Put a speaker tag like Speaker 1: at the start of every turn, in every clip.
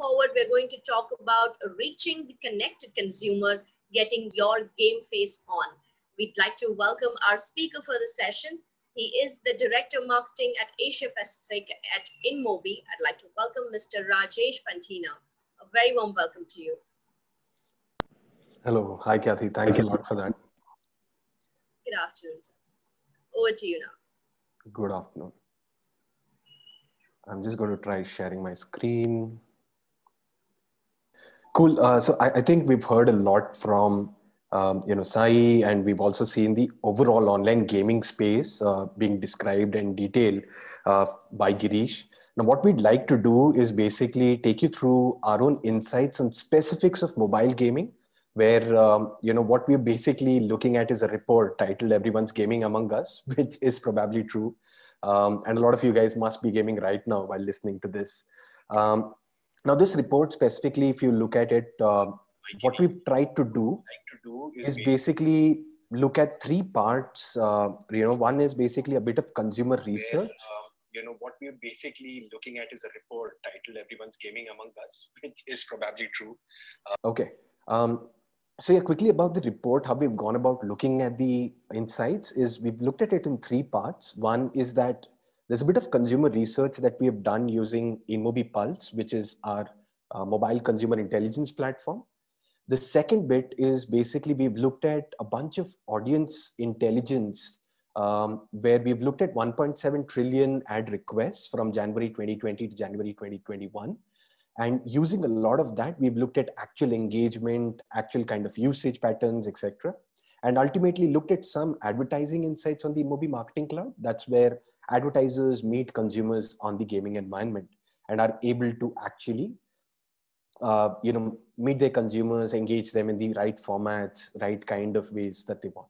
Speaker 1: forward, we're going to talk about reaching the connected consumer, getting your game face on. We'd like to welcome our speaker for the session. He is the Director of Marketing at Asia Pacific at InMobi. I'd like to welcome Mr. Rajesh Pantina. A very warm welcome to you.
Speaker 2: Hello. Hi, Kathy. Thank you a lot for that.
Speaker 1: Good afternoon, sir. Over to you now.
Speaker 2: Good afternoon. I'm just going to try sharing my screen. Cool. Uh, so I, I, think we've heard a lot from um, you know Sai, and we've also seen the overall online gaming space uh, being described in detail uh, by Girish. Now, what we'd like to do is basically take you through our own insights and specifics of mobile gaming, where um, you know what we're basically looking at is a report titled "Everyone's Gaming Among Us," which is probably true. Um, and a lot of you guys must be gaming right now while listening to this. Um, now, this report specifically, if you look at it, uh, what we've tried to do is basically look at three parts. Uh, you know, one is basically a bit of consumer research. Uh,
Speaker 3: you know, what we're basically looking at is a report titled "Everyone's Gaming Among Us," which is probably true.
Speaker 2: Uh, okay. Um, so yeah, quickly about the report, how we've gone about looking at the insights is we've looked at it in three parts. One is that there's a bit of consumer research that we have done using InMobi Pulse, which is our uh, mobile consumer intelligence platform. The second bit is basically we've looked at a bunch of audience intelligence um, where we've looked at 1.7 trillion ad requests from January 2020 to January 2021 and using a lot of that, we've looked at actual engagement, actual kind of usage patterns, etc. And ultimately looked at some advertising insights on the Mobi Marketing Cloud. That's where advertisers meet consumers on the gaming environment and are able to actually uh, you know, meet their consumers, engage them in the right formats, right kind of ways that they want.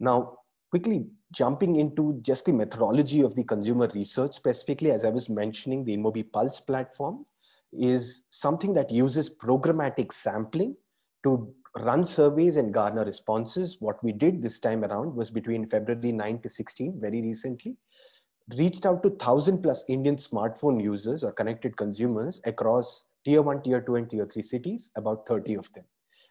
Speaker 2: Now, quickly jumping into just the methodology of the consumer research specifically, as I was mentioning, the InMobi Pulse platform is something that uses programmatic sampling to run surveys and garner responses. What we did this time around was between February 9 to 16, very recently, reached out to 1000 plus Indian smartphone users or connected consumers across tier one, tier two, and tier three cities, about 30 of them.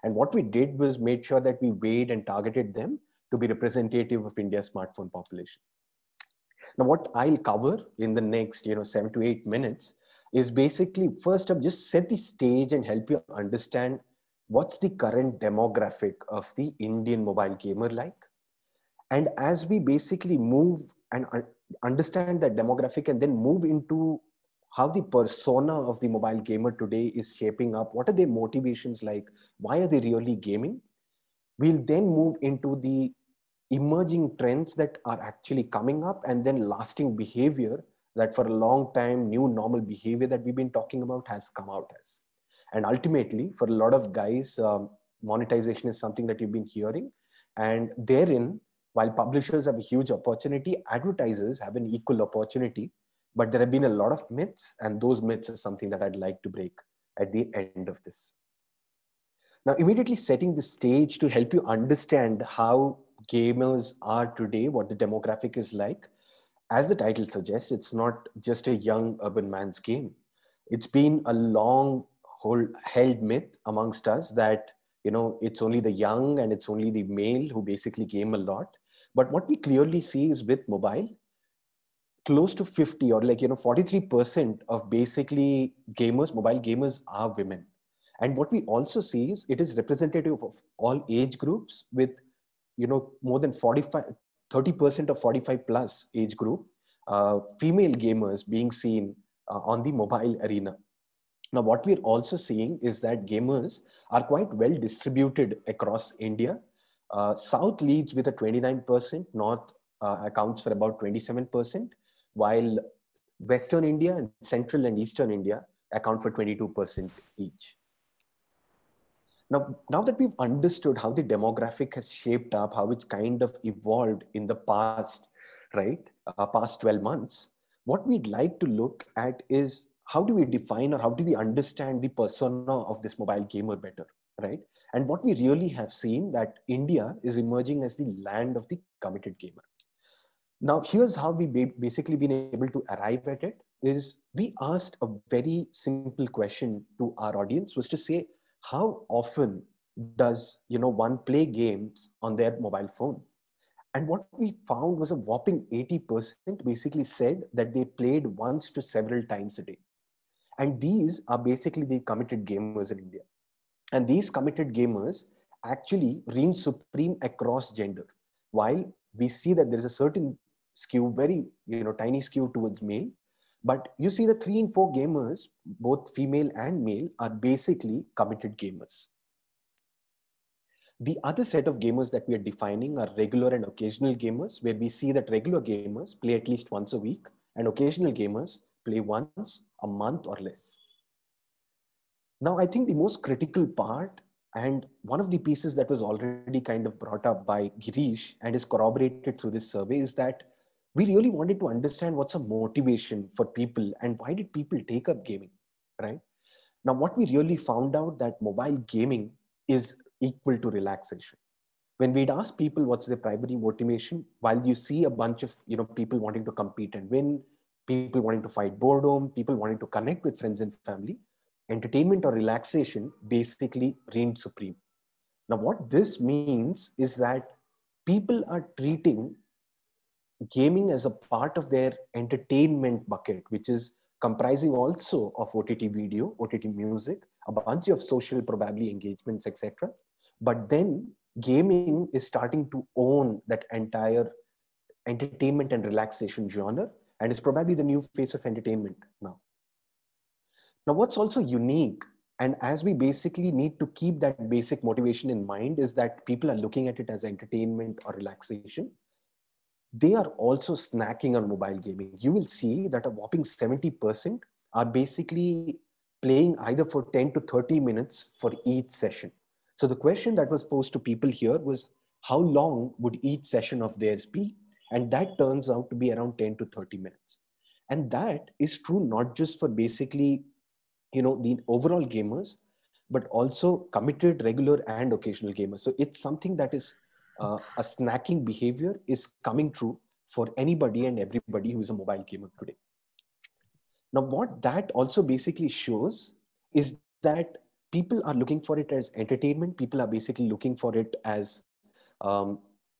Speaker 2: And what we did was made sure that we weighed and targeted them to be representative of India's smartphone population. Now, what I'll cover in the next, you know, seven to eight minutes is basically first up just set the stage and help you understand what's the current demographic of the Indian mobile gamer like. And as we basically move and understand that demographic and then move into how the persona of the mobile gamer today is shaping up, what are their motivations like, why are they really gaming? We'll then move into the emerging trends that are actually coming up and then lasting behavior that for a long time new normal behavior that we've been talking about has come out as and ultimately for a lot of guys um, monetization is something that you've been hearing. And therein while publishers have a huge opportunity advertisers have an equal opportunity. But there have been a lot of myths and those myths are something that i'd like to break at the end of this. Now immediately setting the stage to help you understand how gamers are today what the demographic is like as the title suggests, it's not just a young urban man's game. It's been a long held myth amongst us that you know it's only the young and it's only the male who basically game a lot. But what we clearly see is with mobile, close to 50 or like you know 43% of basically gamers, mobile gamers are women. And what we also see is it is representative of all age groups with you know more than 45 30% of 45 plus age group, uh, female gamers being seen uh, on the mobile arena. Now, what we're also seeing is that gamers are quite well distributed across India. Uh, South leads with a 29%, North uh, accounts for about 27%, while Western India and Central and Eastern India account for 22% each. Now, now that we've understood how the demographic has shaped up, how it's kind of evolved in the past, right, uh, past 12 months, what we'd like to look at is how do we define or how do we understand the persona of this mobile gamer better, right? And what we really have seen that India is emerging as the land of the committed gamer. Now, here's how we basically been able to arrive at it. is we asked a very simple question to our audience was to say, how often does you know one play games on their mobile phone? And what we found was a whopping 80% basically said that they played once to several times a day. And these are basically the committed gamers in India. And these committed gamers actually reign supreme across gender. While we see that there is a certain skew, very you know tiny skew towards male, but you see the three and four gamers, both female and male, are basically committed gamers. The other set of gamers that we are defining are regular and occasional gamers, where we see that regular gamers play at least once a week and occasional gamers play once a month or less. Now, I think the most critical part and one of the pieces that was already kind of brought up by Girish and is corroborated through this survey is that we really wanted to understand what's a motivation for people and why did people take up gaming, right? Now, what we really found out that mobile gaming is equal to relaxation. When we'd ask people what's their primary motivation, while you see a bunch of you know people wanting to compete and win, people wanting to fight boredom, people wanting to connect with friends and family, entertainment or relaxation basically reigned supreme. Now, what this means is that people are treating gaming as a part of their entertainment bucket, which is comprising also of OTT video, OTT music, a bunch of social probably engagements, etc. But then gaming is starting to own that entire entertainment and relaxation genre and is probably the new face of entertainment now. Now, what's also unique, and as we basically need to keep that basic motivation in mind, is that people are looking at it as entertainment or relaxation they are also snacking on mobile gaming. You will see that a whopping 70% are basically playing either for 10 to 30 minutes for each session. So the question that was posed to people here was how long would each session of theirs be? And that turns out to be around 10 to 30 minutes. And that is true not just for basically, you know, the overall gamers, but also committed, regular, and occasional gamers. So it's something that is uh, a snacking behavior is coming true for anybody and everybody who is a mobile gamer today. Now, what that also basically shows is that people are looking for it as entertainment. People are basically looking for it as um,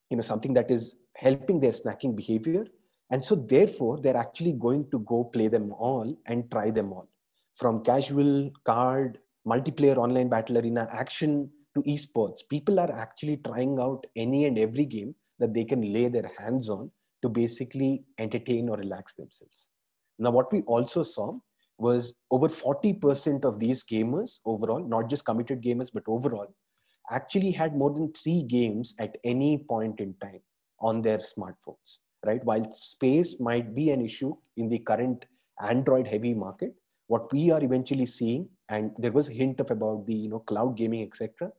Speaker 2: you know something that is helping their snacking behavior, and so therefore they're actually going to go play them all and try them all, from casual, card, multiplayer, online battle arena, action, to esports. People are actually trying out any and every game that they can lay their hands on to basically entertain or relax themselves. Now, what we also saw was over 40% of these gamers overall, not just committed gamers, but overall, actually had more than three games at any point in time on their smartphones, right? While space might be an issue in the current Android heavy market, what we are eventually seeing, and there was a hint of about the you know cloud gaming, etc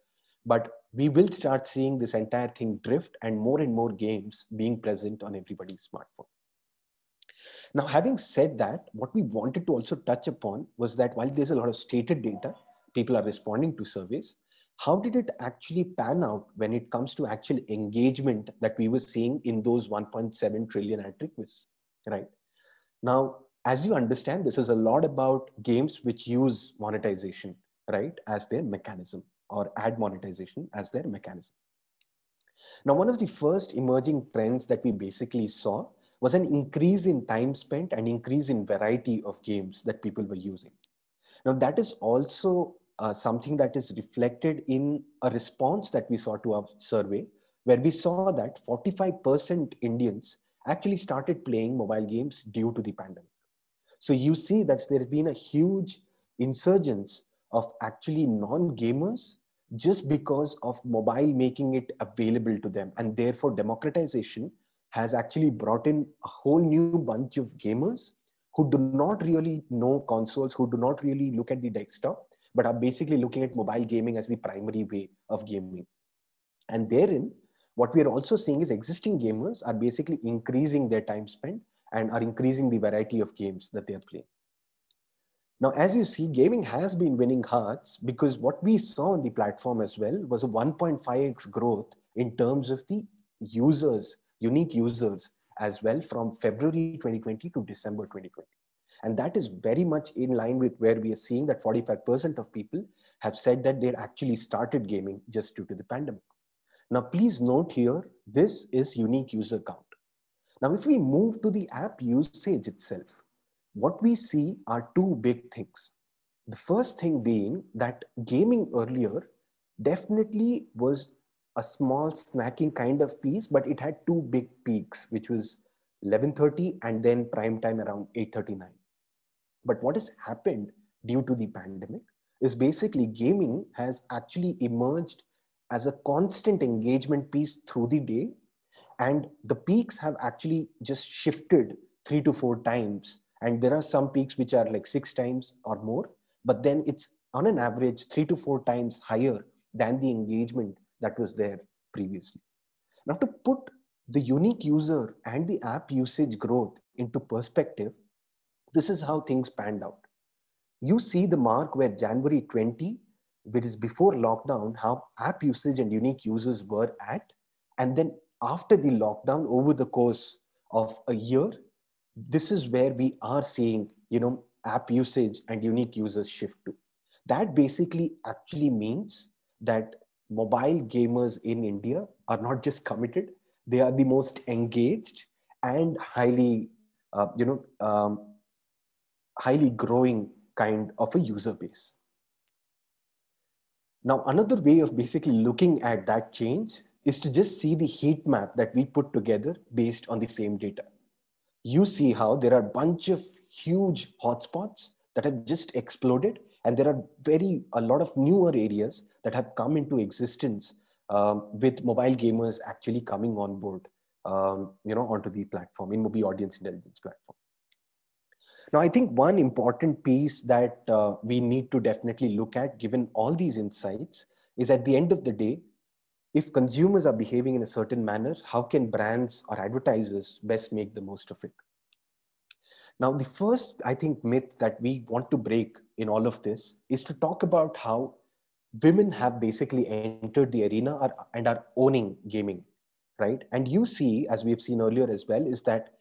Speaker 2: but we will start seeing this entire thing drift and more and more games being present on everybody's smartphone. Now, having said that, what we wanted to also touch upon was that while there's a lot of stated data, people are responding to surveys, how did it actually pan out when it comes to actual engagement that we were seeing in those 1.7 trillion ad requests, right? Now, as you understand, this is a lot about games which use monetization, right, as their mechanism or ad monetization as their mechanism. Now, one of the first emerging trends that we basically saw was an increase in time spent and increase in variety of games that people were using. Now, that is also uh, something that is reflected in a response that we saw to our survey, where we saw that 45% Indians actually started playing mobile games due to the pandemic. So you see that there's been a huge insurgence of actually non-gamers just because of mobile making it available to them and therefore democratization has actually brought in a whole new bunch of gamers who do not really know consoles who do not really look at the desktop but are basically looking at mobile gaming as the primary way of gaming and therein what we are also seeing is existing gamers are basically increasing their time spent and are increasing the variety of games that they are playing now, as you see, gaming has been winning hearts because what we saw on the platform as well was a 1.5x growth in terms of the users, unique users as well from February 2020 to December 2020. And that is very much in line with where we are seeing that 45% of people have said that they actually started gaming just due to the pandemic. Now, please note here, this is unique user count. Now, if we move to the app usage itself, what we see are two big things. The first thing being that gaming earlier definitely was a small snacking kind of piece, but it had two big peaks, which was 11.30 and then prime time around 8.39. But what has happened due to the pandemic is basically gaming has actually emerged as a constant engagement piece through the day. And the peaks have actually just shifted three to four times. And there are some peaks which are like six times or more, but then it's on an average three to four times higher than the engagement that was there previously. Now, to put the unique user and the app usage growth into perspective, this is how things panned out. You see the mark where January 20, which is before lockdown, how app usage and unique users were at. And then after the lockdown, over the course of a year, this is where we are seeing, you know, app usage and unique users shift to. That basically actually means that mobile gamers in India are not just committed, they are the most engaged and highly, uh, you know, um, highly growing kind of a user base. Now, another way of basically looking at that change is to just see the heat map that we put together based on the same data. You see how there are a bunch of huge hotspots that have just exploded and there are very a lot of newer areas that have come into existence um, with mobile gamers actually coming on board um, you know onto the platform InMobi audience intelligence platform now i think one important piece that uh, we need to definitely look at given all these insights is at the end of the day if consumers are behaving in a certain manner how can brands or advertisers best make the most of it now, the first, I think, myth that we want to break in all of this is to talk about how women have basically entered the arena and are owning gaming, right? And you see, as we've seen earlier as well, is that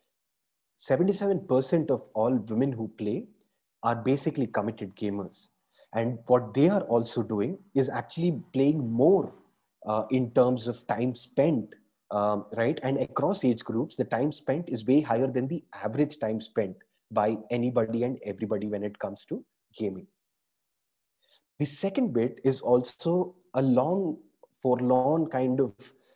Speaker 2: 77% of all women who play are basically committed gamers. And what they are also doing is actually playing more uh, in terms of time spent um, right? And across age groups, the time spent is way higher than the average time spent by anybody and everybody when it comes to gaming. The second bit is also a long, forlorn kind of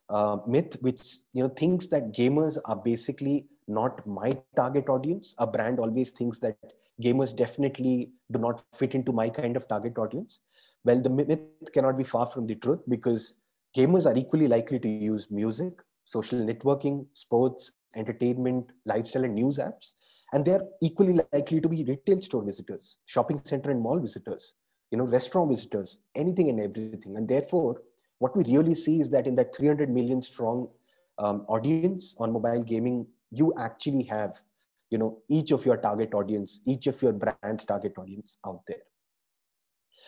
Speaker 2: uh, myth, which you know thinks that gamers are basically not my target audience. A brand always thinks that gamers definitely do not fit into my kind of target audience. Well, the myth cannot be far from the truth because gamers are equally likely to use music, social networking, sports, entertainment, lifestyle, and news apps. And they're equally likely to be retail store visitors, shopping center and mall visitors, you know, restaurant visitors, anything and everything. And therefore, what we really see is that in that 300 million strong um, audience on mobile gaming, you actually have, you know, each of your target audience, each of your brand's target audience out there.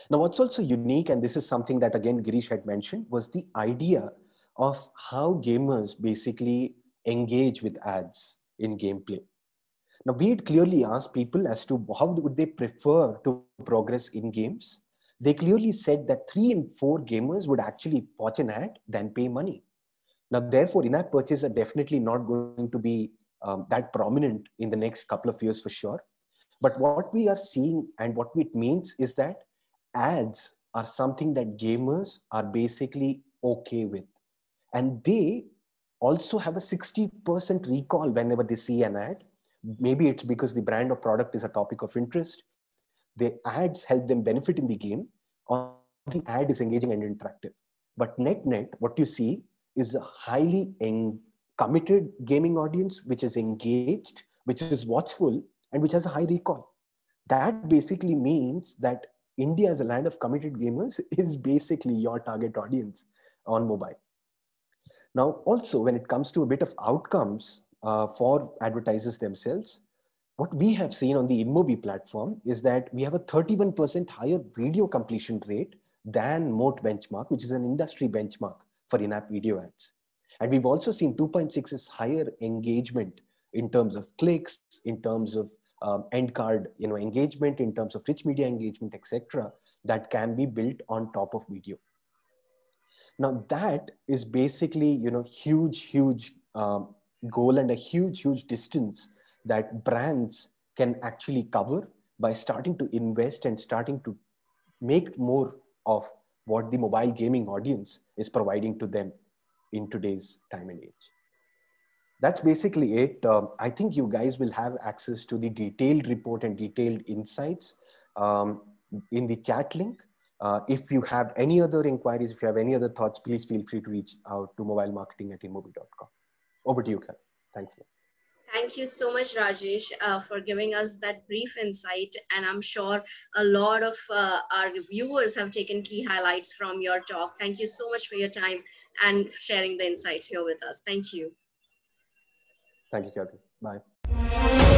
Speaker 2: Now, what's also unique, and this is something that again Girish had mentioned, was the idea of how gamers basically engage with ads in gameplay. Now, we had clearly asked people as to how would they prefer to progress in games. They clearly said that three in four gamers would actually watch an ad than pay money. Now, therefore, in-app purchases are definitely not going to be um, that prominent in the next couple of years for sure. But what we are seeing and what it means is that ads are something that gamers are basically okay with. And they also have a 60% recall whenever they see an ad. Maybe it's because the brand or product is a topic of interest. The ads help them benefit in the game. Or the ad is engaging and interactive. But net net what you see is a highly en- committed gaming audience which is engaged which is watchful and which has a high recall. That basically means that india as a land of committed gamers is basically your target audience on mobile. Now, also when it comes to a bit of outcomes uh, for advertisers themselves, what we have seen on the InMobi platform is that we have a 31% higher video completion rate than Moat benchmark, which is an industry benchmark for in-app video ads. And we've also seen 2.6 is higher engagement in terms of clicks, in terms of um, end card you know engagement in terms of rich media engagement etc that can be built on top of video now that is basically you know huge huge um, goal and a huge huge distance that brands can actually cover by starting to invest and starting to make more of what the mobile gaming audience is providing to them in today's time and age that's basically it. Um, I think you guys will have access to the detailed report and detailed insights um, in the chat link. Uh, if you have any other inquiries, if you have any other thoughts, please feel free to reach out to mobilemarketing at inmobi.com. Over to you, Kat. Thanks.
Speaker 1: Thank you so much, Rajesh, uh, for giving us that brief insight. And I'm sure a lot of uh, our viewers have taken key highlights from your talk. Thank you so much for your time and sharing the insights here with us. Thank you.
Speaker 2: Thank you, Kevin. Bye.